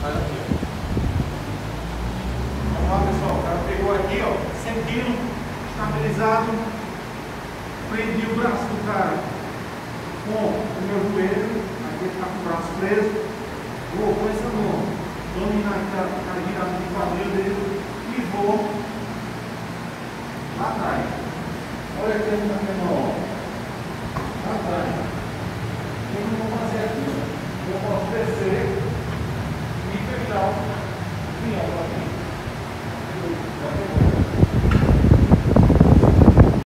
Faz aqui, ó. Vamos lá, pessoal. O cara pegou aqui, ó, sentindo, estabilizado. Prendi o braço do cara com o meu joelho. Aqui ele está com o braço preso. Vou com essa mão. Dominar aqui a virada de quadril dele. E vou lá atrás. Olha aqui onde tá vendo, ó. Lá atrás. O que eu vou fazer aqui? Eu posso descer. Thank you.